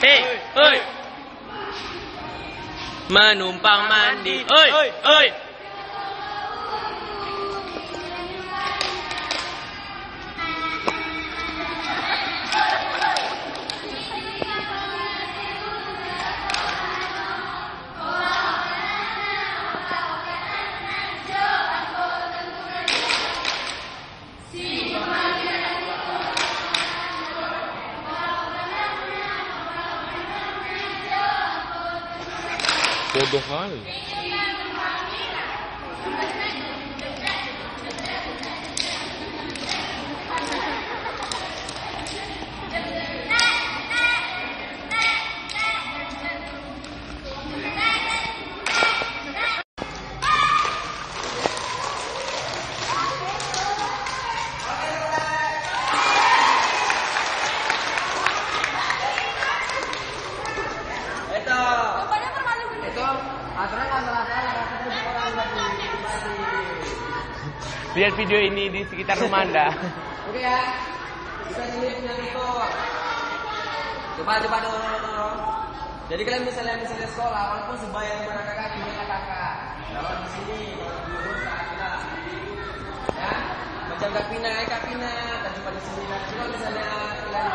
Hei, oi. Menumpang mandi. Oi, oi. Todo raio. Lihat video ini di sekitar rumah Anda. Oke ya. Bisa sendiri punya itu. Coba coba dorong. Jadi kalian misalnya misalnya sekolah, walaupun sebaya yang mana kakak, gimana kakak. Kalau di sini, kita, ya, macam kak Pina, eh kak Pina, tadi jumpa di sini. Kalau misalnya kalian